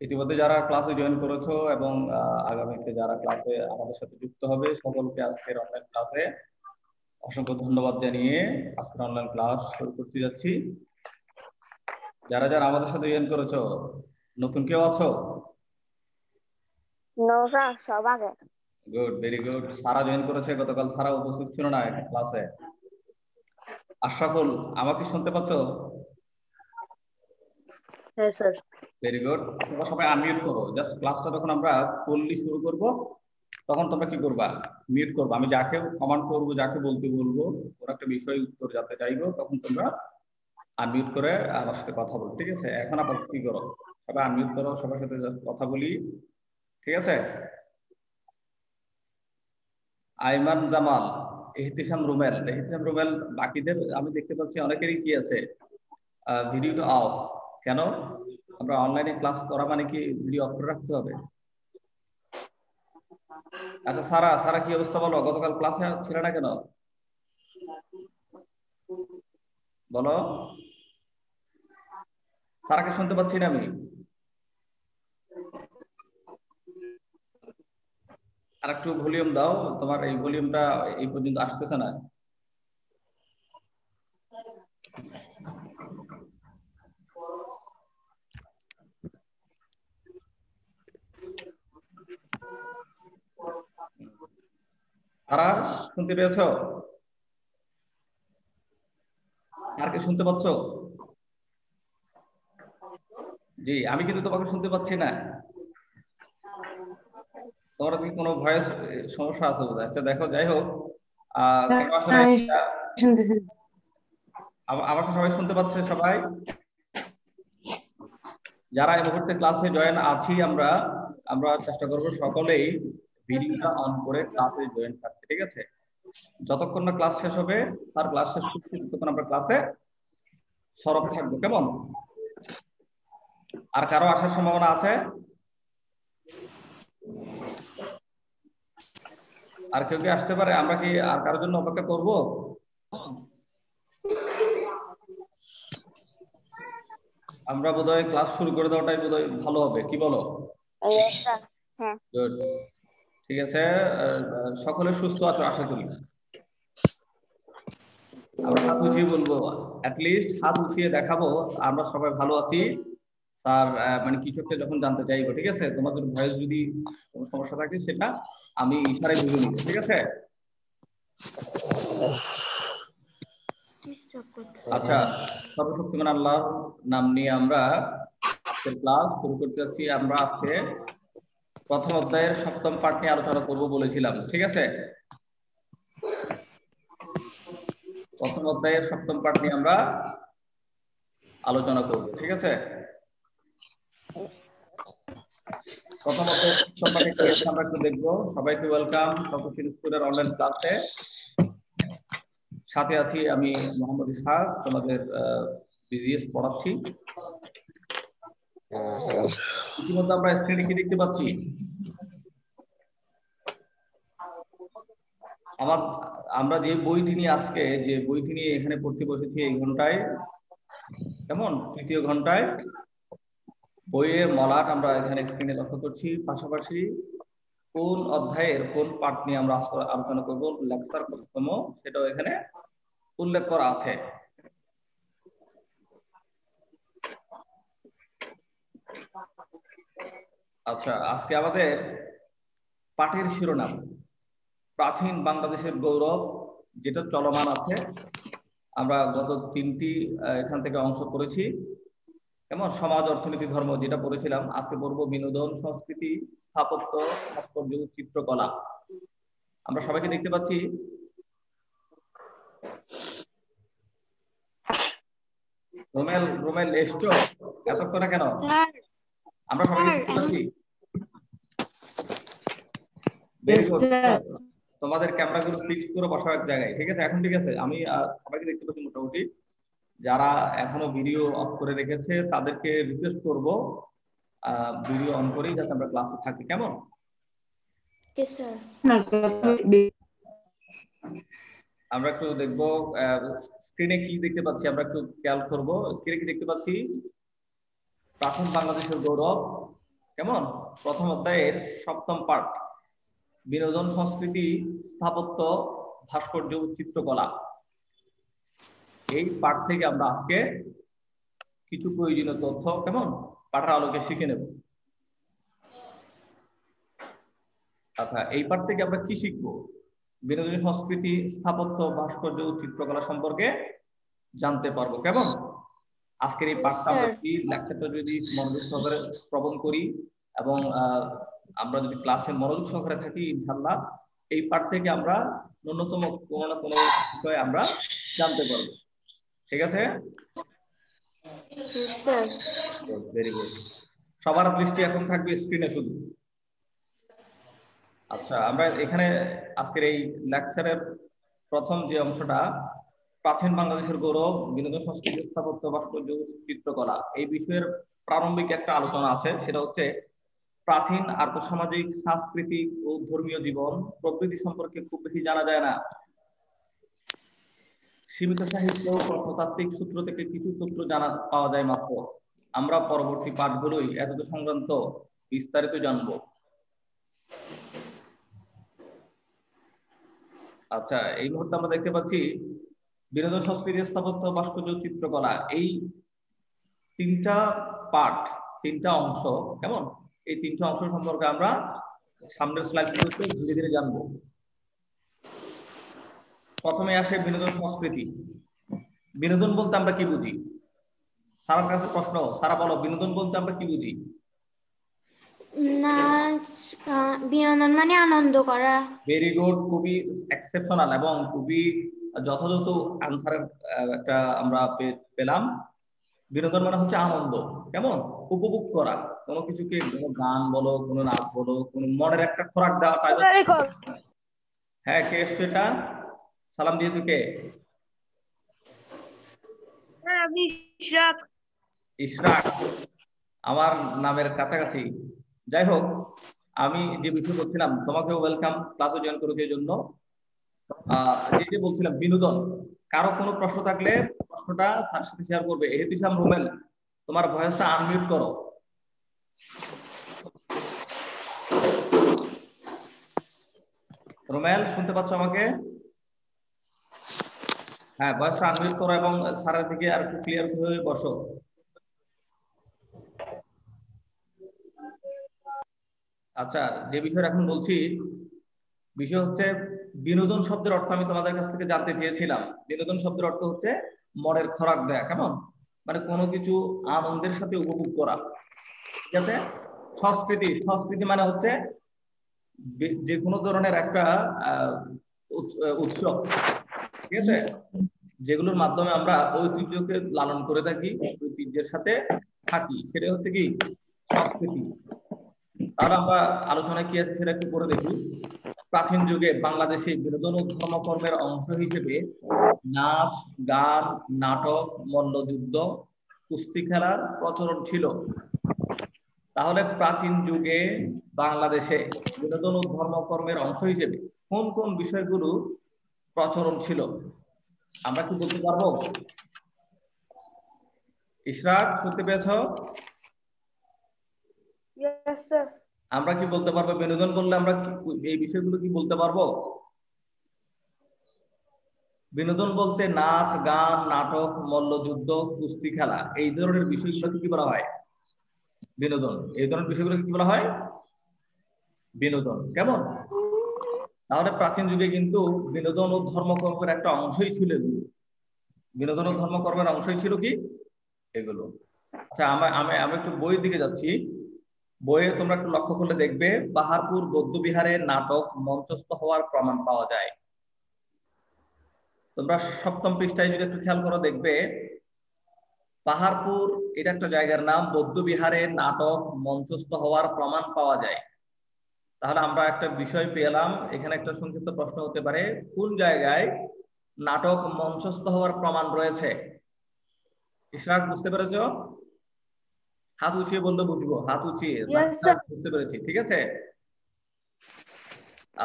ইতিমধ্যে যারা ক্লাসে জয়েন করেছ এবং আগামীতে যারা ক্লাসে আমাদের সাথে যুক্ত হবে সকলকে আজকের অনলাইন ক্লাসে অসংখ্য ধন্যবাদ জানিয়ে আজকের অনলাইন ক্লাস শুরু করতে যাচ্ছি। যারা যারা আমাদের সাথে জয়েন করেছ নতুন কেউ আছো? Good very good Sara join করেছে গতকাল সারা উপস্থিত ছিল না ক্লাসে আশরাফুল আমাকে শুনতে পাচ্ছ? হ্যাঁ স্যার। ভেরি গুড তোমরা সবাই আনমিউট করো। জাস্ট ক্লাসটা যখন আমরা ফুললি শুরু করব তখন তোমরা কি করবা? মিউট করব। আমি যাকে কমান্ড করব যাকে বলতে বলব ওর একটা বিষয় উত্তর যাতে চাইব তখন তোমরা আনমিউট করে আমার সাথে কথা বলো ঠিক আছে? এখন আপাতত কি করো? সবাই আনমিউট করো সবার সাথে কথা বলি ঠিক আছে? আইমান জামাল এহতিসাম রুমেল এহতিসাম রুমেল বাকিদের আমি দেখতে পাচ্ছি অনেকেরই কি আছে? ভিডিওটা অফ কেন? আমরা অনলাইনে ক্লাস করা মানে কি ভিডিও অফ করে রাখতে হবে? আচ্ছা সারা সারা কি অবস্থা বলো? গতকাল ক্লাসে ছিল না কেন? বলো। সারাকে শুনতে পাচ্ছি না আমি। আর একটু ভলিউম দাও, তোমার এই ভলিউমটা এই পর্যন্ত আসতেছে না। সারা শুনতে পেয়েছ? আর কি শুনতে পাচ্ছ? জি, আমি কিন্তু তোমাকে শুনতে পাচ্ছি না। তোমার কি কোনো ভয়েস সমস্যা আছে বোধ আচ্ছা দেখো যাই হোক আমাকে সবাই শুনতে পাচ্ছে সবাই? যারা এই মুহূর্তে ক্লাসে জয়েন আছি আমরা আমরা চেষ্টা করব সকলেই ভিডিওটা অন করে ক্লাসে জয়েন থাকতে ঠিক আছে? যতক্ষণ না ক্লাস শেষ হবে তার ক্লাস শেষ করতে ততক্ষণ আমরা ক্লাসে সরব থাকব কেমন? আর কারও আসার সম্ভাবনা আছে? আর কেউ কি আসতে পারে? আমরা কি আর কারোর জন্য অপেক্ষা করব? আমরা বোধহয় ক্লাস শুরু করে দেওয়াটাই বোধহয় ভালো হবে। কি বলো? ঠিক আছে সকলে সুস্থ আছো আশা করি। আমরা হাত উঠিয়ে বলব অ্যাটলিস্ট হাত উঠিয়ে দেখাবো আমরা সবাই ভালো আছি। স্যার মানে কিছু যখন জানতে চাইব ঠিক আছে? তোমাদের ভয়েস যদি কোনো সমস্যা থাকে সেটা আমি ইশারায় বুঝে নিব, ঠিক আছে? আচ্ছা সর্বশক্তিমান আল্লাহ নাম নিয়ে আমরা আজকের ক্লাস শুরু করতে যাচ্ছি। আমরা আজকে প্রথম অধ্যায়ের সপ্তম পাঠ নিয়ে আলোচনা করব বলেছিলাম, ঠিক আছে? প্রথম অধ্যায়ের সপ্তম পাঠ নিয়ে আমরা আলোচনা করব, ঠিক আছে? প্রথম অধ্যায়ের কি আছে আমরা একটু দেখব। সবাইকে ওয়েলকাম তপশিল স্কুলের অনলাইন ক্লাসে সাথে আছি আমি মোহাম্মদ ইসহাক, তোমাদের বিজিএস পড়াচ্ছি। ইতিমধ্যে আমরা স্ক্রিনে কি দেখতে পাচ্ছি? আমার, আমরা যে বইটি নিয়ে আজকে, যে বইটি নিয়ে এখানে পড়তে বসেছি এই ঘন্টায়, কেমন? তৃতীয় ঘন্টায়। বইয়ের মলাট আমরা এখানে স্ক্রিনে লক্ষ্য করছি। পাশাপাশি কোন অধ্যায়ের কোন পাঠ নিয়ে আমরা আলোচনা করব? লেকচার প্রথম, সেটাও এখানে উল্লেখ করা আছে। আচ্ছা আজকে আমাদের পাঠের শিরোনাম, প্রাচীন বাংলাদেশের গৌরব, যেটা চলমান আছে। আমরা গত তিনটি এখান থেকে অংশ করেছি। কেমন? সমাজ অর্থনীতি ধর্ম যেটা পড়েছিলাম আজকে পড়ব বিনোদন সংস্কৃতি স্থাপত্য ভাস্কর্য চিত্রকলা। আমরা সবাইকে দেখতে পাচ্ছি। রোমেল রোমেল এসছো? এতক্ষণে কেন? আমরা সবাইকে দেখতে পাচ্ছি। তোমাদের ক্যামেরা গুলো ফিক্স করে বসাও এক জায়গায়। ঠিক আছে? এখন ঠিক আছে? আমি সবাইকে দেখতে পাচ্ছি মোটামুটি। যারা এখনও ভিডিও অফ করে রেখেছে তাদেরকে রিকোয়েস্ট করব ভিডিও অন করেই যাতে আমরা ক্লাসে থাকি। কেমন? আমরা একটু দেখব স্ক্রিনে কি দেখতে পাচ্ছি আমরা একটু খেয়াল করব। স্ক্রিনে কি দেখতে পাচ্ছি? প্রাচীন বাংলাদেশের গৌরব। কেমন? প্রথম অধ্যায়ের সপ্তম পার্ট বিনোদন সংস্কৃতি স্থাপত্য ভাস্কর্য চিত্রকলা। এই পাঠ থেকে আমরা আজকে কিছু প্রয়োজনীয় তথ্য কেমন? পাঠের আলোকে শিখে নেব। আচ্ছা এই পাঠ থেকে আমরা কি শিখব? বিনোদনী সংস্কৃতি স্থাপত্য ভাস্কর্য চিত্রকলা সম্পর্কে জানতে পারব কেমন? আজকের এই পাঠটা আমরা কি লেকচারটা যদি মনোযোগ সহকারে শ্রবণ করি এবং আমরা যদি ক্লাসে মনোযোগ সহকারে থাকি ইনশাল্লাহ এই পাঠ থেকে আমরা ন্যূনতম কোনো না কোনো বিষয়ে আমরা জানতে পারব। ঠিক আছে? ভেরি গুড সবার দৃষ্টি এখন থাকবে স্ক্রিনে শুধু। আচ্ছা আমরা এখানে আজকের এই লেকচারের প্রথম যে অংশটা প্রাচীন বাংলাদেশের গৌরব বিনোদন সংস্কৃতি স্থাপত্য ভাস্কর্য চিত্রকলা এই বিষয়ের প্রারম্ভিক একটা আলোচনা আছে। সেটা হচ্ছে প্রাচীন আর্থসামাজিক সাংস্কৃতিক ও ধর্মীয় জীবন প্রকৃতি সম্পর্কে খুব বেশি জানা যায় না। সীমিত সাহিত্য, প্রত্নতাত্ত্বিক সূত্র থেকে কিছু তথ্য জানা, পাওয়া যায় মাত্র। আমরা পরবর্তী পাঠগুলোই এতদ সংক্রান্ত বিস্তারিত জানব। আচ্ছা এই মুহূর্তে আমরা দেখতে পাচ্ছি বিনোদন সংস্কৃতি স্থাপত্য ভাস্কর্য চিত্রকলা, এই তিনটা পার্ট তিনটা অংশ, কেমন? এই তিনটা অংশ সম্পর্কে আমরা সামনের স্লাইডগুলোতে ধীরে ধীরে জানব। প্রথমে আসে বিনোদন সংস্কৃতি। বিনোদন বলতে আমরা কি বুঝি? সারার কাছে প্রশ্ন সারা বলো বিনোদন বলতে আমরা কি বুঝি? নাচ বিনোদন মানে আনন্দ করা। ভেরি গুড খুবই এক্সেপশনাল এবং খুবই যথাযথ আনসারের একটা আমরা পেলাম। বিনোদন মানে হচ্ছে আনন্দ কেমন? উপভোগ করা। কোনো কিছুকে কোনো গান বলো কোনো নাচ বলো কোনো মনের একটা খোরাক দেওয়া হ্যাঁ কে এসছো এটা? সালাম দিয়েছ কে ইশরাক। ইশরাক আমার নামের কাছাকাছি। যাই হোক আমি যে বিষয় করছিলাম তোমাকে ওয়েলকাম ক্লাসে জয়েন করেছি এই জন্য। যে যে বলছিলাম বিনোদন। কারও কোনো প্রশ্ন থাকলে প্রশ্নটা স্যারের সাথে শেয়ার করবে। এহতিসাম রুমেল তোমার ভয়েসটা আনমিউট করো। রুমেল শুনতে পাচ্ছ আমাকে? হ্যাঁ ভয়েসটা আনমিউট করো এবং স্যারের দিকে আর একটু ক্লিয়ার হয়ে বসো। আচ্ছা যে বিষয় এখন বলছি, বিষয় হচ্ছে বিনোদন শব্দের অর্থ আমি তোমাদের কাছ থেকে জানতে চেয়েছিলাম। বিনোদন শব্দের অর্থ হচ্ছে মনের খোরাক দেয়া, কেমন? মানে কোনো কিছু আনন্দের সাথে উপভোগ করা। ঠিক আছে? সংস্কৃতি সংস্কৃতি মানে হচ্ছে যে কোনো ধরনের একটা উৎসব। ঠিক আছে? যেগুলোর মাধ্যমে আমরা ঐতিহ্যকে লালন করে থাকি ঐতিহ্যের সাথে থাকি। সেটা হচ্ছে কি? সংস্কৃতি। তাহলে আমরা আলোচনায় কি আছে সেটা একটু করে দেখি। প্রাচীন যুগে বাংলাদেশে বিনোদন ও ধর্মকর্মের অংশ হিসেবে নাচ, গান, নাটক, মল্লযুদ্ধ, কুস্তি খেলার প্রচলন ছিল। তাহলে প্রাচীন যুগে বাংলাদেশে বিনোদন ও ধর্মকর্মের অংশ হিসেবে কোন কোন বিষয়গুলো প্রচলন ছিল। আমরা কি বলতে পারব? ইশরাক শুনতে পেয়েছ? আমরা কি বলতে পারব? বিনোদন বললে আমরা এই বিষয়গুলো কি বলতে পারব? বিনোদন বলতে নাচ গান নাটক মল্লযুদ্ধ কুস্তি খেলা। এই ধরনের বিষয়গুলোকে কি বলা হয়? বিনোদন। এই ধরনের বিষয়গুলোকে কি বলা হয়? বিনোদন। কেমন? তাহলে প্রাচীন যুগে কিন্তু বিনোদন ও ধর্মকর্মের একটা অংশই ছিল এগুলো। বিনোদন ও ধর্মকর্মের অংশই ছিল কি? এগুলো। আচ্ছা আমি আমি একটু বইয়ের দিকে যাচ্ছি। বইয়ে তোমরা একটু লক্ষ্য করলে দেখবে পাহাড়পুর বৌদ্ধবিহারে নাটক মঞ্চস্থ হওয়ার প্রমাণ পাওয়া যায়। তোমরা সপ্তম পৃষ্ঠায় যদি একটু খেয়াল করো, দেখবে পাহাড়পুর এটা একটা জায়গার নাম বৌদ্ধবিহারে নাটক মঞ্চস্থ হওয়ার প্রমাণ পাওয়া যায়। তাহলে আমরা একটা বিষয় পেলাম। এখানে একটা সংক্ষিপ্ত প্রশ্ন হতে পারে কোন জায়গায় নাটক মঞ্চস্থ হওয়ার প্রমাণ রয়েছে? ইশরাক বুঝতে পেরেছ? হাত উঁচিয়ে বললে বুঝব। হাত উঁচিয়ে বুঝতে পেরেছি ঠিক আছে?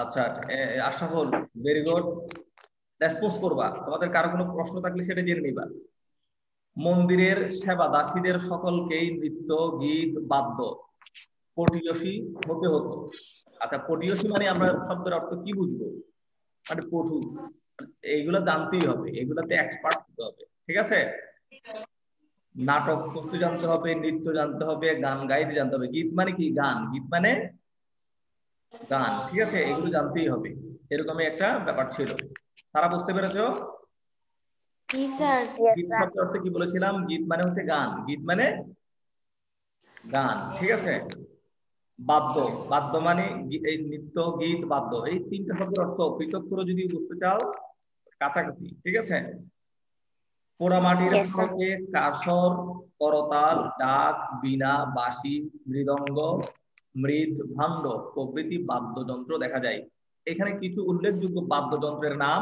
আচ্ছা আশরাফুল ভেরি গুড রেসপন্স করবা। তোমাদের কারও কোনো প্রশ্ন থাকলে সেটা জেনে নিবা। মন্দিরের সেবা দাসীদের সকলকেই নৃত্য গীত বাদ্য পটিয়সী হতে হতো। আচ্ছা পটিয়সী মানে আমরা শব্দের অর্থ কি বুঝব? মানে পটু এইগুলো জানতেই হবে এগুলাতে এক্সপার্ট হতে হবে ঠিক আছে? নাটক করতে জানতে হবে নৃত্য জানতে হবে গান গাইতে জানতে হবে গীত মানে কি? গান গীত মানে গান ঠিক আছে? এগুলো জানতেই হবে এরকমই একটা ব্যাপার ছিল। তারা বুঝতে পেরেছ? জি গীত শব্দের অর্থ কি বলেছিলাম? গীত মানে হচ্ছে গান গীত মানে গান ঠিক আছে? বাদ্য বাদ্য মানে এই নৃত্য গীত বাদ্য এই তিনটা শব্দের অর্থ পৃথক করে যদি বুঝতে চাও কাছাকাছি ঠিক আছে? পোড়ামাটির Yes, কাসর করতাল ডাক বীণা বাঁশি মৃদঙ্গ মৃৎ ভাণ্ড প্রভৃতি বাদ্যযন্ত্র দেখা যায়। এখানে কিছু উল্লেখযোগ্য বাদ্যযন্ত্রের নাম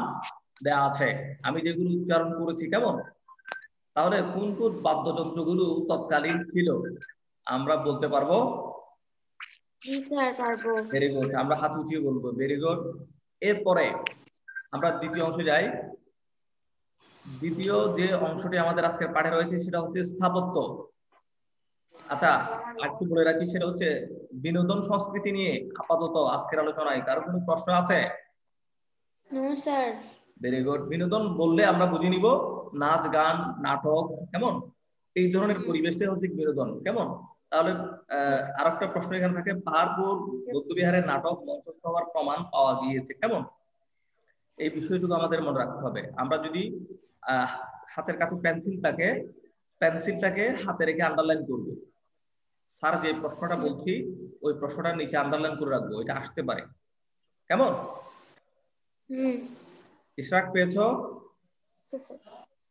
দেয়া আছে। আমি যেগুলো উচ্চারণ করেছি কেমন? তাহলে কোন কোন বাদ্যযন্ত্রগুলো তৎকালীন ছিল? আমরা বলতে পারব জি স্যার পারব? ভেরি গুড আমরা হাত বলব। ভেরি গুড এরপরে আমরা দ্বিতীয় অংশে যাই। দ্বিতীয় যে অংশটি আমাদের আজকের পাঠে রয়েছে সেটা হচ্ছে স্থাপত্য। আচ্ছা একটু বলে রাখি সেটা হচ্ছে বিনোদন সংস্কৃতি নিয়ে আপাতত আজকের আলোচনায় কারও কোনো প্রশ্ন আছে? ভেরি গুড বিনোদন বললে আমরা বুঝে নিব নাচ গান নাটক কেমন? এই ধরনের পরিবেশটাই হচ্ছে বিনোদন কেমন? তাহলে আহ আর একটা প্রশ্ন এখানে থাকে পাহাড়পুর বৌদ্ধবিহারের নাটক মঞ্চস্থ হওয়ার প্রমাণ পাওয়া গিয়েছে কেমন? এই বিষয়টুকু আমাদের মনে রাখতে হবে। আমরা যদি আহ হাতের কাছে পেন্সিল থাকে পেন্সিলটাকে হাতে রেখে আন্ডারলাইন করব। স্যার যে প্রশ্নটা বলছি ওই প্রশ্নটা নিচে আন্ডারলাইন করে রাখব এটা আসতে পারে। কেমন? হুম। ইশরাক পেয়েছ?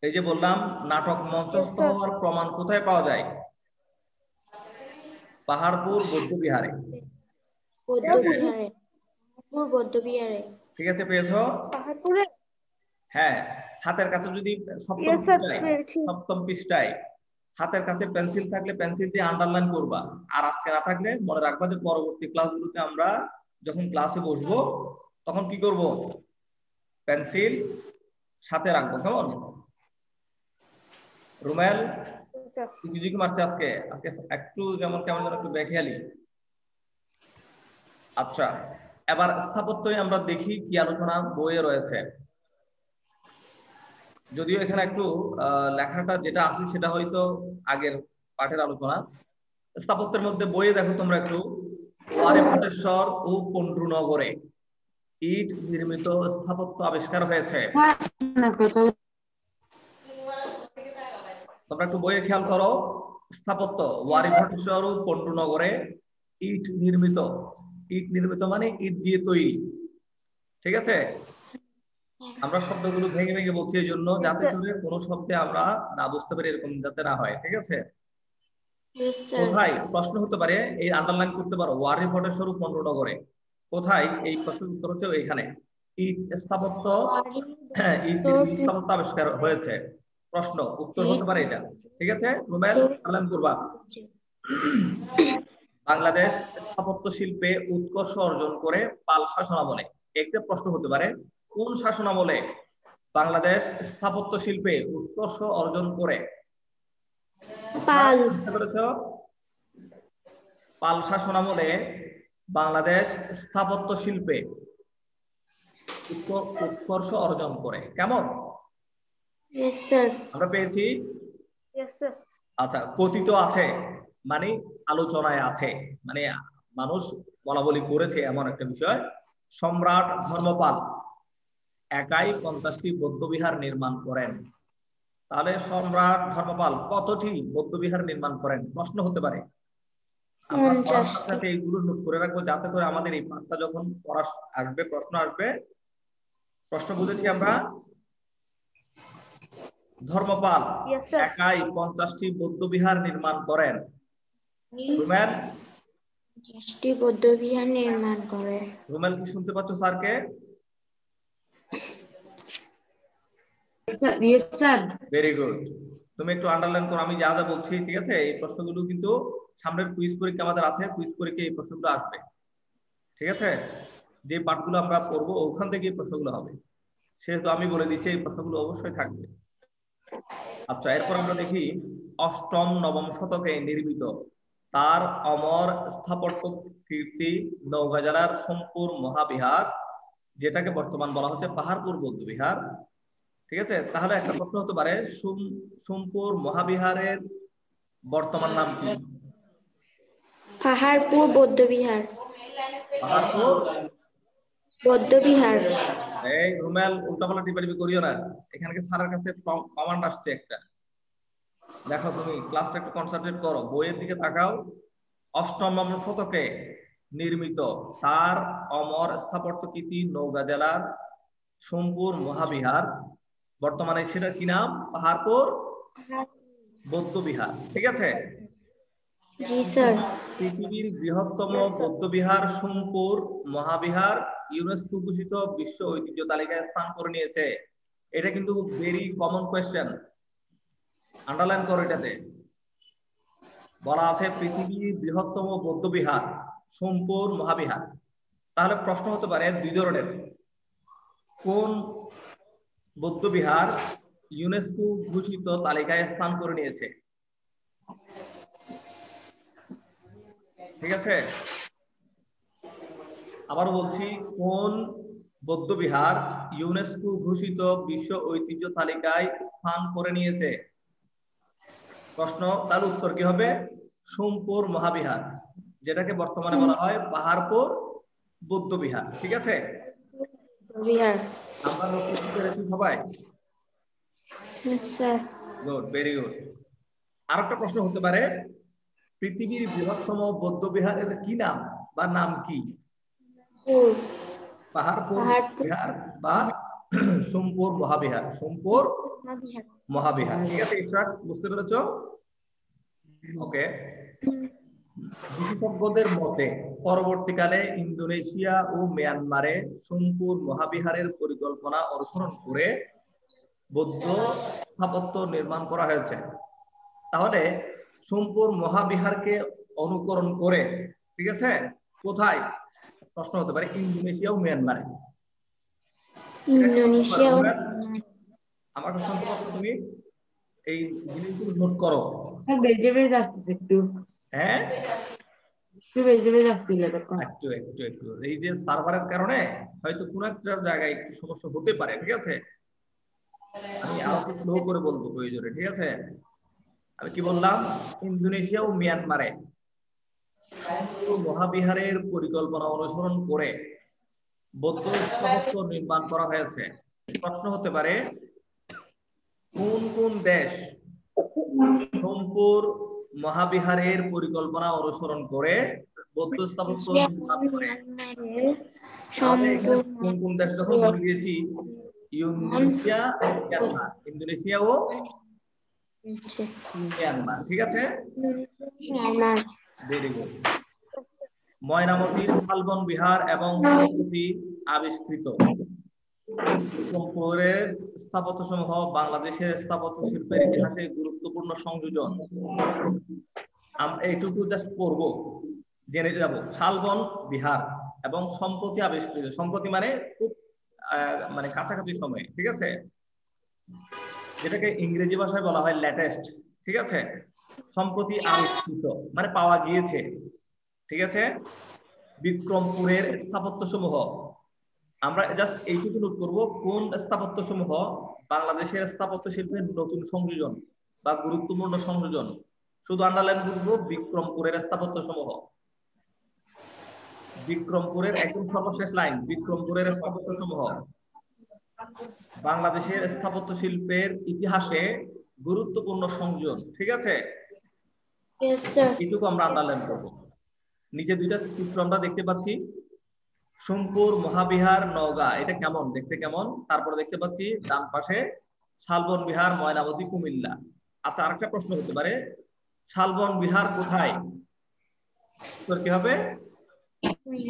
এই যে বললাম নাটক মঞ্চস্থ হওয়ার প্রমাণ কোথায় পাওয়া যায়? পাহাড়পুর বৌদ্ধ বিহারে। ঠিক আছে পেয়েছ? পাহাড়পুরে? হ্যাঁ হাতের কাছে যদি সপ্তম পৃষ্ঠায় সপ্তম পৃষ্ঠায় হাতের কাছে পেন্সিল থাকলে পেন্সিল দিয়ে আন্ডারলাইন করবা। আর আজকে না থাকলে মনে রাখবা যে পরবর্তী ক্লাসগুলোতে আমরা যখন ক্লাসে বসবো তখন কি করব? পেন্সিল সাথে রাখব কেমন? রুমেল তুই মারছে আজকে? আজকে একটু যেমন কেমন যেন একটু বেখেয়ালি। আচ্ছা এবার স্থাপত্যই আমরা দেখি কি আলোচনা বইয়ে রয়েছে। যদিও এখানে একটু আহ, লেখাটা যেটা আছে সেটা হয়তো আগের পাঠের আলোচনা। স্থাপত্যের মধ্যে বইয়ে দেখো তোমরা একটু। ওয়ারে ভটেশ্বর ও পন্ড্রনগরে ইট নির্মিত স্থাপত্য আবিষ্কার হয়েছে। তোমরা একটু বইয়ে খেয়াল করো। স্থাপত্য ওয়ারি ভটেশ্বর ও পন্ড্রনগরে ইট নির্মিত। ইট নির্মিত মানে ইট দিয়ে তৈরি। ঠিক আছে? আমরা শব্দগুলো ভেঙে ভেঙে বলছি এই জন্য যাতে করে কোনো শব্দে আমরা না বুঝতে পারি এরকম যাতে না হয়। ঠিক আছে? কোথায়? প্রশ্ন হতে পারে এই আন্ডারলাইন করতে পারো ওয়ারি ভটেশ্বর ও পন্ড্রনগরে কোথায়? এই প্রশ্নের উত্তর হচ্ছে এখানে ইট স্থাপত্য হ্যাঁ ইট স্থাপত্য আবিষ্কার হয়েছে। প্রশ্ন উত্তর হতে পারে এটা। ঠিক আছে? রুমেল আন্ডারলাইন করবা বাংলাদেশ স্থাপত্য শিল্পে উৎকর্ষ অর্জন করে পাল শাসনামলে। একটা প্রশ্ন হতে পারে কোন শাসনামলে বাংলাদেশ স্থাপত্য শিল্পে উৎকর্ষ অর্জন করে? পাল? পাল শাসনামলে বাংলাদেশ স্থাপত্য শিল্পে উৎক- উৎকর্ষ অর্জন করে। কেমন. আমরা পেয়েছি? আচ্ছা কথিত আছে মানে আলোচনায় আছে। মানে মানুষ বলা বলি করেছে এমন একটা বিষয়। সম্রাট ধর্মপাল একাই পঞ্চাশটি বৌদ্ধবিহার নির্মাণ করেন। তাহলে সম্রাট ধর্মপাল কতটি বৌদ্ধবিহার নির্মাণ করেন? প্রশ্ন হতে পারে। সাথে এইগুলো নোট করে রাখব যাতে করে আমাদের এই পাঠটা যখন পড়া আসবে প্রশ্ন আসবে প্রশ্ন বুঝেছি আমরা। ধর্মপাল একাই পঞ্চাশটি বৌদ্ধবিহার নির্মাণ করেন। রুমেল পঞ্চাশটি বৌদ্ধ বিহার নির্মাণ করেন রুমেল কি শুনতে পাচ্ছ স্যারকে? ভেরি গুড তুমি একটু আন্ডারলাইন করো আমি যা যা বলছি ঠিক আছে? এই প্রশ্নগুলো কিন্তু সামনের কুইজ পরীক্ষা আমাদের আছে কুইজ পরীক্ষা এই প্রশ্নগুলো আসবে। ঠিক আছে? যে পাঠগুলো আমরা পড়ব ওখান থেকে এই প্রশ্নগুলো হবে। সেহেতু আমি বলে দিচ্ছি এই প্রশ্নগুলো অবশ্যই থাকবে। আচ্ছা এরপর আমরা দেখি অষ্টম নবম শতকে নির্মিত। তার অমর স্থাপত্য কীর্তি নওগাঁ জেলার সোমপুর মহাবিহার যেটাকে বর্তমান বলা হচ্ছে পাহাড়পুর বৌদ্ধ বিহার। ঠিক আছে? তাহলে একটা প্রশ্ন হতে পারে সোম- সোমপুর মহাবিহারের বর্তমান নাম কি? পাহাড়পুর বৌদ্ধবিহার পাহাড়পুর বৌদ্ধবিহার। এই রুমেল উল্টাপাল্টা টিপাটিপি করিও না। এখানে স্যারের কাছে কমান্ড আসছে একটা। দেখো তুমি ক্লাসটা একটু কনসেন্ট্রেট করো। বইয়ের দিকে তাকাও। অষ্টম শতকে নির্মিত। তার অমর স্থাপত্য কীর্তি নওগাঁ জেলার সোমপুর মহাবিহার। বর্তমানে সেটা কি নাম? পাহাড়পুর? বৌদ্ধ বিহার ঠিক আছে? পৃথিবীর বৃহত্তম বৌদ্ধবিহার সোমপুর মহাবিহার। ইউনেস্কো ঘোষিত বিশ্ব ঐতিহ্য তালিকায় স্থান করে নিয়েছে। এটা কিন্তু ভেরি কমন কোয়েশ্চেন আন্ডারলাইন করো এটাতে। বলা আছে, পৃথিবীর বৃহত্তম বৌদ্ধবিহার, সোমপুর মহাবিহার। তাহলে প্রশ্ন হতে পারে দুই ধরনের। কোন বৌদ্ধবিহার ইউনেস্কো ঘোষিত তালিকায় স্থান করে নিয়েছে? ঠিক আছে? আবার বলছি কোন বৌদ্ধবিহার ইউনেস্কো ঘোষিত বিশ্ব ঐতিহ্য তালিকায় স্থান করে নিয়েছে? প্রশ্ন তার উত্তর কি হবে? সোমপুর মহাবিহার যেটাকে বর্তমানে বলা হয় পাহাড়পুর বৌদ্ধবিহার ঠিক আছে? আমরা সবাই? গুড ভেরি গুড আর একটা প্রশ্ন হতে পারে পৃথিবীর বৃহত্তম বৌদ্ধবিহারের কি নাম বা নাম কি? পাহাড়পুর। পাহাড়পুর। বিহার বা সোমপুর মহাবিহার। সোমপুর মহাবিহার। ঠিক আছে বুঝতে পেরেছ? ওকে। বিশেষজ্ঞদের মতে পরবর্তীকালে ইন্দোনেশিয়া ও মিয়ানমারে সোমপুর মহাবিহারের পরিকল্পনা অনুসরণ করে বৌদ্ধ স্থাপত্য নির্মাণ করা হয়েছে। তাহলে সোমপুর মহাবিহারকে অনুকরণ করে ঠিক আছে? কোথায়? প্রশ্ন হতে পারে ইন্দোনেশিয়া ও মিয়ানমারে। ইন্দোনেশিয়া ও আমাকে শুনতে তুমি এই জিনিসগুলো নোট করো। স্যার বেজে বেজে আসতেছে একটু। হ্যাঁ? একটু বেজে বেজে আসছিল একটু একটু একটু। এই যে সার্ভারের কারণে হয়তো কোন একটা জায়গায় একটু সমস্যা হতে পারে ঠিক আছে? আমি আরও স্লো করে বলব প্রয়োজনে ঠিক আছে? আমি কি বললাম? ইন্দোনেশিয়া ও মিয়ানমারে। মহাবিহারের পরিকল্পনা অনুসরণ করে বৌদ্ধ স্থাপত্য নির্মাণ করা হয়েছে। প্রশ্ন হতে পারে কোন কোন দেশ সোমপুর মহাবিহারের পরিকল্পনা অনুসরণ করে বৌদ্ধ স্থাপত্য নির্মাণ করে? কোন কোন দেশ যখন বলে দিয়েছি ইন্দোনেশিয়া মিয়ানমার। ইন্দোনেশিয়া ও মিয়ানমার ঠিক আছে? ভেরি গুড ময়নামতির শালবন বিহার এবং আবিষ্কৃত। স্থাপত্য সমূহ বাংলাদেশের স্থাপত্য শিল্পের ইতিহাসে গুরুত্বপূর্ণ সংযোজন। আমরা এইটুকু জাস্ট পড়ব, জেনে যাব। শালবন বিহার এবং সম্প্রতি আবিষ্কৃত। সম্প্রতি মানে খুব মানে কাছাকাছি সময়ে, ঠিক আছে? যেটাকে ইংরেজি ভাষায় বলা হয় লেটেস্ট ঠিক আছে? সম্প্রতি আবিষ্কৃত মানে পাওয়া গিয়েছে। ঠিক আছে? বিক্রমপুরের স্থাপত্য সমূহ আমরা জাস্ট এইটুকু নোট করব কোন স্থাপত্য সমূহ বাংলাদেশের স্থাপত্য শিল্পের নতুন সংযোজন বা গুরুত্বপূর্ণ সংযোজন? শুধু আন্ডারলাইন করব বিক্রমপুরের স্থাপত্য সমূহ বিক্রমপুরের একদম সর্বশেষ লাইন বিক্রমপুরের স্থাপত্য সমূহ বাংলাদেশের স্থাপত্য শিল্পের ইতিহাসে গুরুত্বপূর্ণ সংযোজন ঠিক আছে. এইটুকু আমরা আন্ডারলাইন করব। নিচে দুইটা চিত্র আমরা দেখতে পাচ্ছি। সোমপুর মহাবিহার নওগাঁ এটা কেমন? দেখতে কেমন? তারপর দেখতে পাচ্ছি ডান পাশে শালবন বিহার ময়নামতি কুমিল্লা। আচ্ছা আরেকটা প্রশ্ন হতে পারে শালবন বিহার কোথায়? উত্তর কি হবে?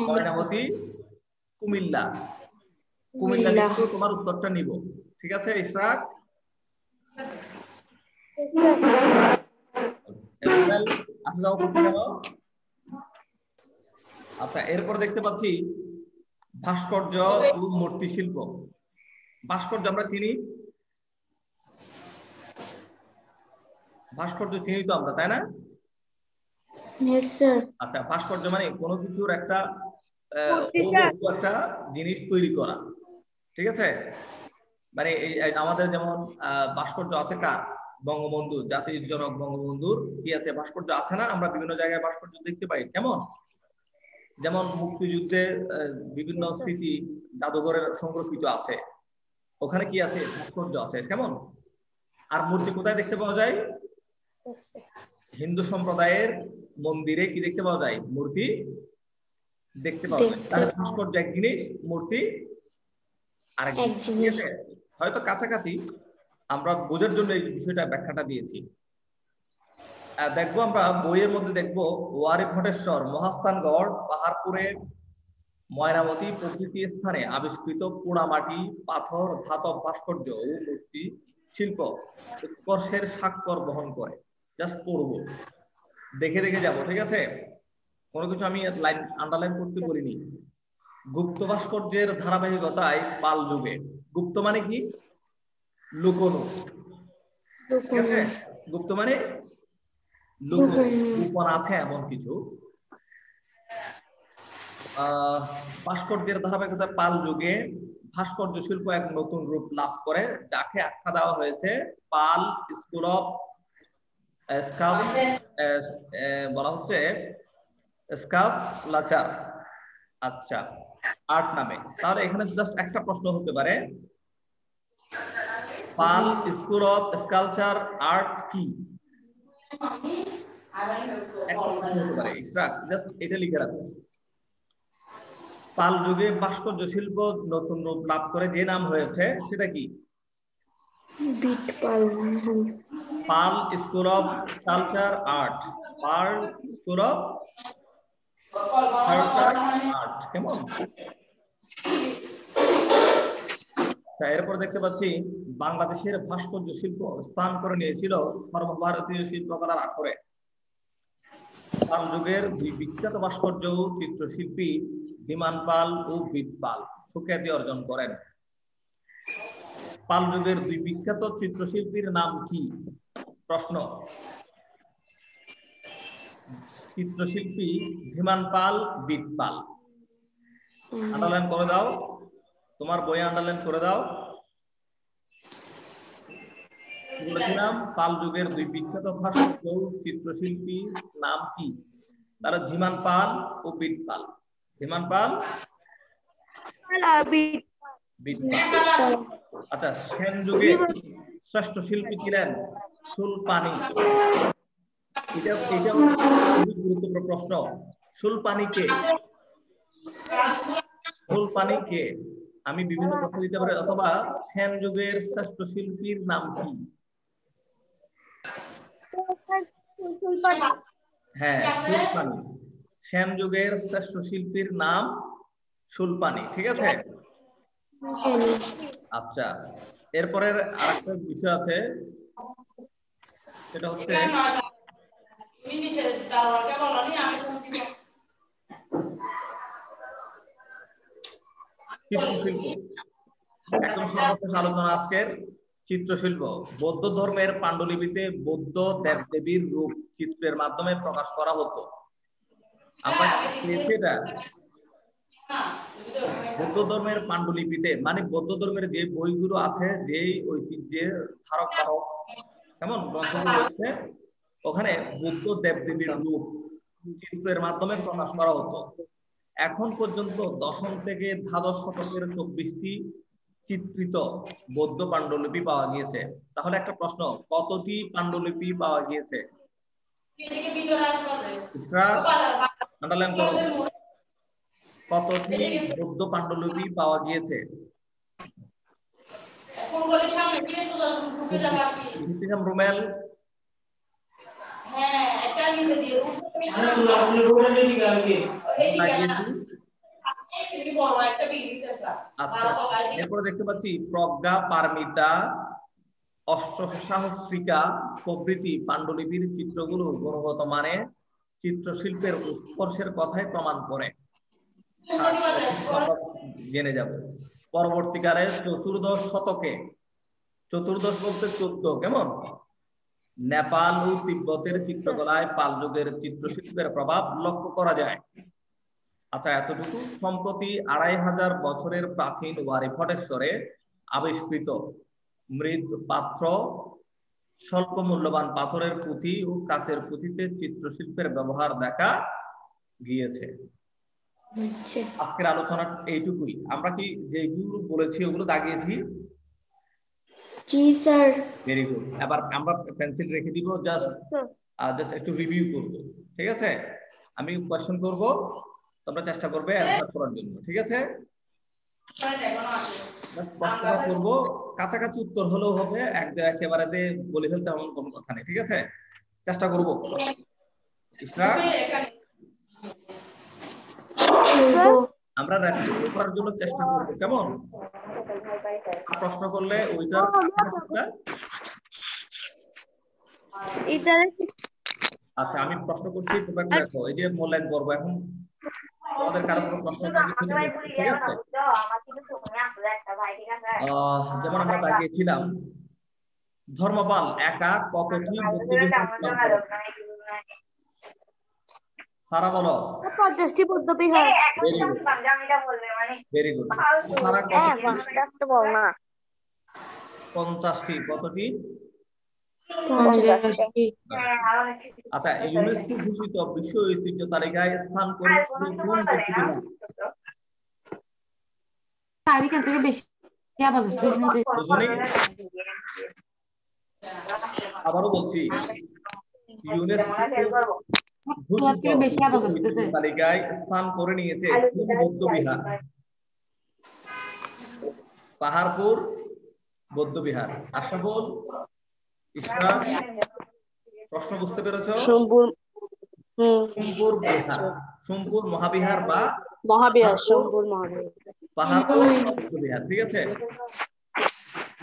ময়নামতি কুমিল্লা। কুমিল্লা। লিখে তোমার উত্তরটা নিব। ঠিক আছে ইশরাক? আসলে যাও করতে গেল আচ্ছা এরপর দেখতে পাচ্ছি ভাস্কর্য ও মূর্তি শিল্প। ভাস্কর্য আমরা চিনি। ভাস্কর্য চিনি তো আমরা তাই না? আচ্ছা ভাস্কর্য মানে কোনো কিছুর একটা একটা জিনিস তৈরি করা ঠিক আছে? মানে আমাদের যেমন আহ, ভাস্কর্য আছে কার? বঙ্গবন্ধু জাতির জনক বঙ্গবন্ধুর কি আছে? ভাস্কর্য আছে না? আমরা বিভিন্ন জায়গায় ভাস্কর্য দেখতে পাই কেমন? যেমন মুক্তিযুদ্ধে আহ, বিভিন্ন স্মৃতি জাদুঘরের সংরক্ষিত আছে। ওখানে কি আছে? ভাস্কর্য আছে। কেমন? আর মূর্তি কোথায় দেখতে পাওয়া যায়? হিন্দু সম্প্রদায়ের মন্দিরে কি দেখতে পাওয়া যায়? মূর্তি দেখতে পাওয়া যায়। তাহলে ভাস্কর্য এক জিনিস মূর্তি আরেক এক জিনিস? হয়তো কাছাকাছি আমরা বোঝার জন্য এই বিষয়টা ব্যাখ্যাটা দিয়েছি। দেখব আমরা বইয়ের মধ্যে দেখব ওয়ারি ভটেশ্বর মহাস্থানগড় পাহাড়পুরে ময়নামতি প্রকৃতি স্থানে আবিষ্কৃত পোড়ামাটি পাথর ধাতব ভাস্কর্য ও মূর্তি শিল্প। উৎকর্ষের স্বাক্ষর বহন করে। জাস্ট পড়ব। দেখে দেখে যাব ঠিক আছে? কোনো কিছু আমি লাইন আন্ডারলাইন করতে বলিনি। গুপ্ত ভাস্কর্যের ধারাবাহিকতায় পাল যুগে। গুপ্ত মানে কি? লুকোনো। গুপ্ত মানে গোপন আছে এমন কিছু। ভাস্কর্যের ধারাবাহিকতায় পাল যুগে ভাস্কর্য শিল্প এক নতুন রূপ লাভ করে যাকে আখ্যা দেওয়া হয়েছে পাল স্কুল অফ স্কাউট বলা হচ্ছে লাচার। আচ্ছা আর্ট নামে। তাহলে এখানে জাস্ট একটা প্রশ্ন হতে পারে। Pala school of sculpture art কি? এটা লিখে রাখো পাল যুগে ভাস্কর্য শিল্প নতুন রূপ লাভ করে যে নাম হয়েছে সেটা কি? Pala. School of culture art. Pala school of culture art. কেমন? এরপর দেখতে পাচ্ছি বাংলাদেশের ভাস্কর্য শিল্প স্থান করে নিয়েছিল সর্বভারতীয় শিল্পকলার আসরে। পাল যুগের দুই বিখ্যাত ভাস্কর্য চিত্রশিল্পী বিমান পাল ও বিট পাল সুখ্যাতি অর্জন করেন। পাল যুগের দুই বিখ্যাত চিত্রশিল্পীর নাম কি? প্রশ্ন। চিত্রশিল্পী ধীমান পাল বিট পাল। আন্ডারলাইন করে দাও। তোমার বই আন্ডারলাইন করে দাও কি বলেছিলাম পাল যুগের দুই বিখ্যাত ভাস্কর্য চিত্রশিল্পী নাম কি? তারা ধীমান পাল ও বিট পাল। ধীমান পাল? আচ্ছা সেন যুগে শ্রেষ্ঠ শিল্পী ছিলেন সুলপানি। এটা এটা খুবই গুরুত্বপূর্ণ প্রশ্ন। সুলপানি কে? সুলপানি কে? আমি বিভিন্ন প্রশ্ন দিতে পারি অথবা সেন যুগের শ্রেষ্ঠ শিল্পীর নাম কি? হ্যাঁ সেন যুগের শ্রেষ্ঠ শিল্পীর নাম সুলপানি, ঠিক আছে? আচ্ছা এরপরের আরেকটা বিষয় আছে, সেটা হচ্ছে আলোচনা আজকের। চিত্রশিল্প। বৌদ্ধ ধর্মের পাণ্ডুলিপিতে বৌদ্ধ দেবদেবীর রূপ চিত্রের মাধ্যমে প্রকাশ করা হতো। বৌদ্ধ ধর্মের পাণ্ডুলিপিতে মানে বৌদ্ধ ধর্মের যে বইগুলো আছে, যে ঐতিহ্যের ধারক বাহক কেমন? গ্রন্থগুলো রয়েছে। ওখানে বুদ্ধ দেবদেবীর রূপ চিত্রের মাধ্যমে প্রকাশ করা হতো। এখন পর্যন্ত দশম থেকে দ্বাদশ শতকের চব্বিশটি চিত্রিত বৌদ্ধ পাণ্ডুলিপি পাওয়া গিয়েছে। তাহলে একটা প্রশ্ন কতটি পাণ্ডুলিপি পাওয়া গিয়েছে? আন্ডারলাইন করো। কতটি বৌদ্ধ পাণ্ডুলিপি পাওয়া গিয়েছে? রুমেল। আচ্ছা এরপরে দেখতে পাচ্ছি প্রজ্ঞা, পারমিতা অষ্টসাহস্রিকা প্রভৃতি পাণ্ডুলিপির চিত্রগুলো গুণগত মানে চিত্রশিল্পের উৎকর্ষের কথাই প্রমাণ করে। জেনে যাব। পরবর্তীকালে চতুর্দশ শতকে, চতুর্দশ বলতে চোদ্দ, কেমন? নেপাল ও তিব্বতের চিত্রকলায় পাল চিত্রশিল্পের প্রভাব লক্ষ্য করা যায়। আচ্ছা এতটুকু। সম্প্রতি আড়াই হাজার বছরের প্রাচীন ওয়ারি ফটেশ্বরে আবিষ্কৃত মৃৎ পাত্র স্বল্প মূল্যবান পাথরের পুঁথি ও কাচের পুঁথিতে চিত্রশিল্পের ব্যবহার দেখা গিয়েছে। আজকের আলোচনা এইটুকুই। আমরা কি যে যেগুলো বলেছি ওগুলো দাগিয়েছি? জি স্যার। ভেরি গুড এবার আমরা পেন্সিল রেখে দিব জাস্ট জাস্ট একটু রিভিউ করব ঠিক আছে? আমি কোয়েশ্চেন করব তোমরা চেষ্টা করবে অ্যানসার করার জন্য ঠিক আছে? করব কাছাকাছি উত্তর হলেও হবে এক একেবারে যে বলে ফেলতে এমন কোনো কথা নেই ঠিক আছে? চেষ্টা করব। আমরা করার জন্য চেষ্টা করব কেমন? প্রশ্ন করলে ওইটার আচ্ছা আমি প্রশ্ন করছি তোমরা একটু দেখো এই যে মূল্যায়ন করব। এখন তোমাদের কারও কোনো প্রশ্ন থাকলে ঠিক আছে? যেমন আমরা তাকিয়েছিলাম ধর্মপাল একা কতটি বৌদ্ধবিহার স্থাপন করে? সারা বলো। পঞ্চাশটি বৌদ্ধ বিহার। ভেরি গুড সারা হ্যাঁ কতটি বল না। পঞ্চাশটি কতটি আচ্ছা ইউনেস্কো ঘোষিত বিশ্ব ঐতিহ্য তালিকায় স্থান করে কোন বৌদ্ধবিহার? তারিখের থেকে বেশি দুজনেই? আবারও বলছি আওয়াজ তালিকায় স্থান করে নিয়েছে কোন বৌদ্ধ বিহার। পাহাড়পুর বৌদ্ধ বিহার। আশাবল ইসরা প্রশ্ন বুঝতে পেরেছ? সোমপুর সোমপুর বিহার। সোমপুর মহাবিহার বা মহাবিহার সোমপুর মহাবিহার। পাহাড়পুর বিহার ঠিক আছে?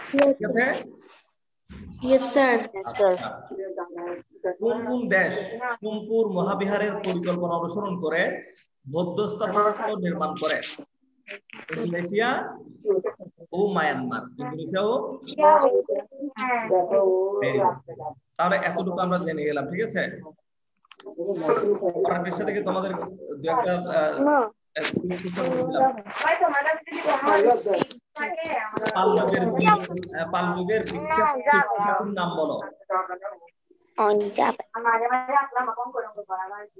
ঠিক আছে। ইয়েস স্যার স্যার কোন কোন দেশ সোমপুর মহাবিহারের পরিকল্পনা অনুসরণ করে বৌদ্ধ স্থাপত্য নির্মাণ করে? ইন্দোনেশিয়া ও মায়ানমার। ইন্দোনেশিয়া ও. তাহলে এতটুকু আমরা জেনে গেলাম ঠিক আছে? পরের থেকে তোমাদের দু একটা আহ, পালযুগের পাল যুগের বি- আহ, পাল যুগের বিখ্যাত নাম বলো।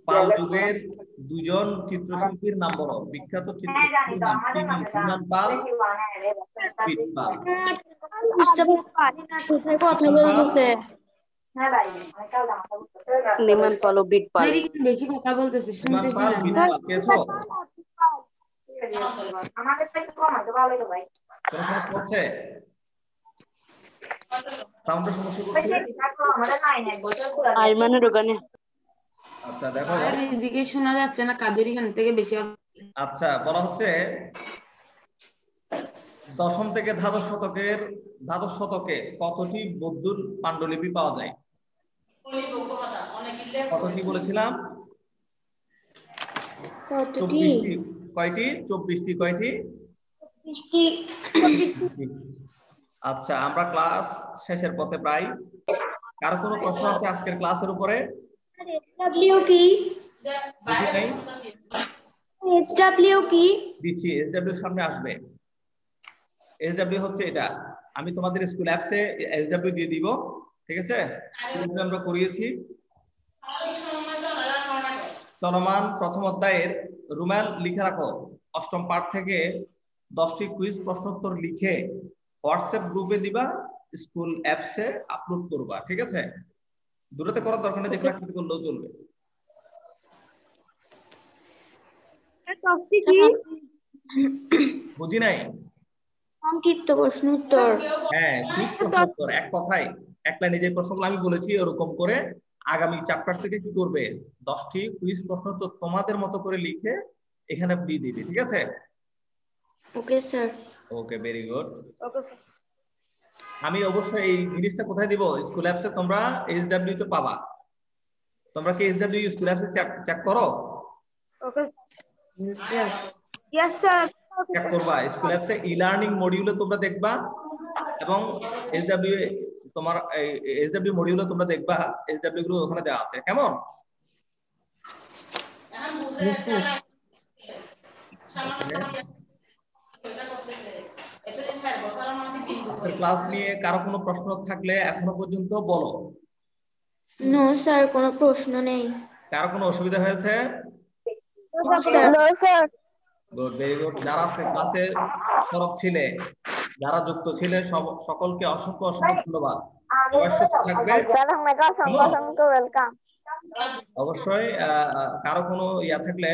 পাল যুগের দুজন চিত্রশিল্পীর নাম বলো। বিখ্যাত চিত্রশিল্পীর নাম? পাল কথা বলতেছে নিমান পাল ও বিট পাল। তারিখ বেশি কথা বলতেছে বিমান শুনতেছি পাল না পিট পাল পেয়েছ কোনো সমস্যা হচ্ছে সাউন্ডের সমস্যা করছে? আইমানের ওখানে আচ্ছা দেখো আর এদিকে শোনা যাচ্ছে না কাদের এখান থেকে বেশি আচ্ছা বলা হচ্ছে দশম থেকে দ্বাদশ শতকের দ্বাদশ শতকে কতটি বৌদ্ধ পাণ্ডুলিপি পাওয়া যায়? কতটি বলেছিলাম? কয়টি? চব্বিশটি কয়টি? আচ্ছা আমরা ক্লাস শেষের পথে প্রায়। কারও কোনো প্রশ্ন আছে আজকের ক্লাসের উপরে? কি? কি? দিচ্ছি এসডব্লিউ সামনে আসবে। এসডব্লিউ হচ্ছে এটা। আমি তোমাদের স্কুল অ্যাপসে এসডব্লিউ দিয়ে দিব ঠিক আছে? আমরা করিয়েছি। চলমান প্রথম অধ্যায়ের রুমাল লিখে রাখো। অষ্টম পাঠ থেকে দশটি কুইজ প্রশ্নোত্তর লিখে হোয়াটসঅ্যাপ গ্রুপে দিবা স্কুল অ্যাপসে আপলোড করবা ঠিক আছে? দূরতে করার দরকার নেই যেখানে একসাথে করলেও চলবে। বুঝি নাই? সংক্ষিপ্ত প্রশ্ন উত্তর। হ্যাঁ প্রশ্নোত্তর এক কথায়। এক লাইনে যে প্রশ্নগুলো আমি বলেছি ওরকম করে আগামী চ্যাপ্টার থেকে কি করবে? দশটি কুইজ প্রশ্ন তো তোমাদের মতো করে লিখে এখানে দিয়ে দিবে ঠিক আছে? Okay sir okay very good okay sir আমি অবশ্যই এই জিনিসটা কোথায় দিব? স্কুল অ্যাপসে তোমরা এইচডব্লিউ তে পাবা। তোমরা কি এইচডব্লিউ স্কুল অ্যাপসে চেক করো? ওকে ইয়েস স্যার চেক করবা। স্কুল অ্যাপসে ই লার্নিং মডিউলে তোমরা দেখবা এবং এসডব্লিউ তোমার এসডব্লিউ মডিউলে তোমরা দেখবা। এসডব্লিউ গুলো ওখানে দেওয়া আছে। কেমন? Yes, ক্লাস নিয়ে কারও কোনো প্রশ্ন থাকলে এখনও পর্যন্ত বলো। নো স্যার কোনো প্রশ্ন নেই। কারও কোনো অসুবিধা হয়েছে? গুড ভেরি গুড যারা ক্লাসে সরব ছিলে যারা যুক্ত ছিলেন সব- সকলকে অসংখ্য অসংখ্য ধন্যবাদ। অবশ্যই কারও কোনো ইয়া থাকলে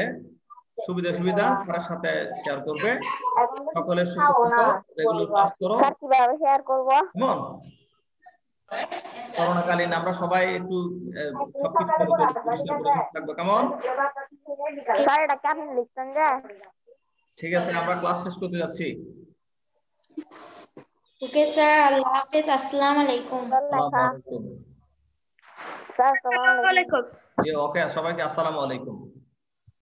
সুবিধা সুবিধা তার সাথে শেয়ার করবে। সকলের সুস্থ থাকো রেগুলার ক্লাস করো। কীভাবে শেয়ার করব? কেমন? করোনাকালীন আমরা সবাই একটু সবকিছু পরিষ্কার করে থাকব। কেমন? স্যার এটা কি আপনি লিখতেন যে? ঠিক আছে আমরা ক্লাস শেষ করতে যাচ্ছি। ওকে স্যার আল্লাহ হাফেজ আসসালামু আলাইকুম। আসসালামু আলাইকুম। স্যার আসসালামু আলাইকুম। ওকে সবাইকে আসসালামু আলাইকুম।